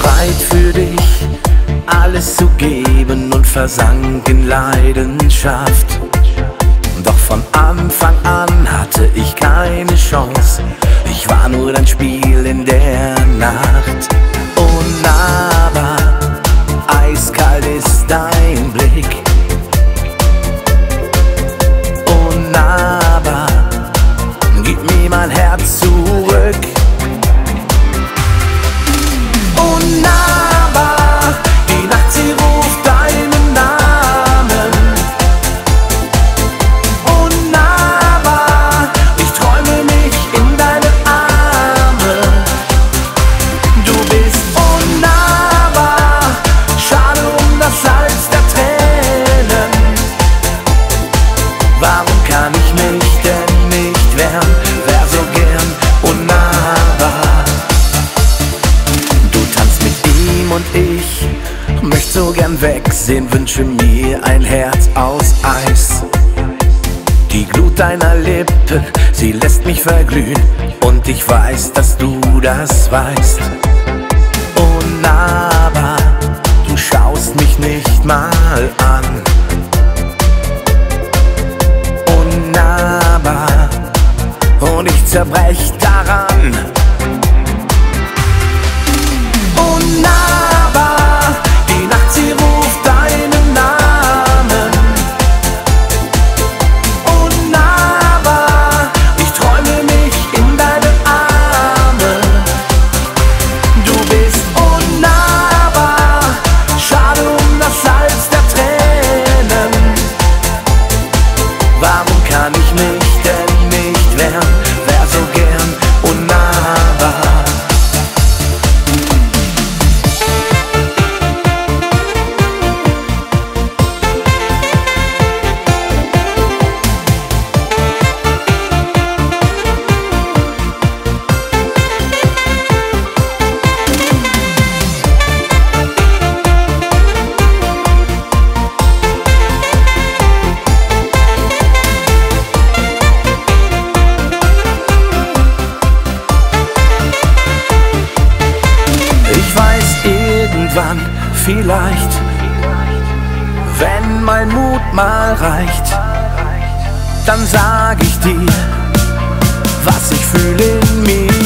bereit für dich, alles zu geben und versank in Leidenschaft. Doch von Anfang an hatte ich keine Chance. Ich war nur dein Spiel in der Nacht. Unnahbar, eiskalt ist dein Blick. Möcht so gern wegsehen, wünsche mir ein Herz aus Eis. Die Glut deiner Lippen, sie lässt mich verglühen und ich weiß, dass du das weißt. Unnahbar, du schaust mich nicht mal an. Unnahbar, und ich zerbrech irgendwann, vielleicht, wenn mein Mut mal reicht, dann sag ich dir, was ich fühle in mir.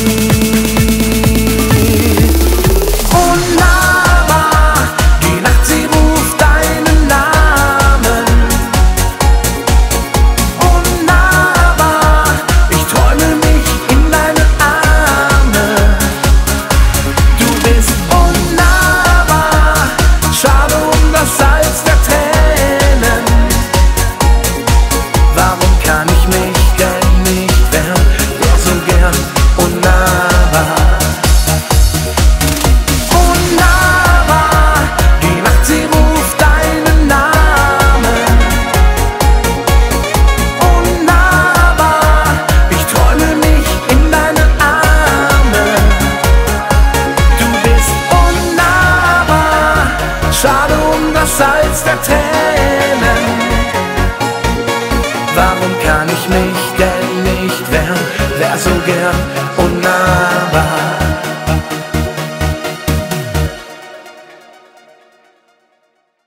Salz der Tränen. Warum kann ich mich denn nicht wehren? Wär so gern unnahbar.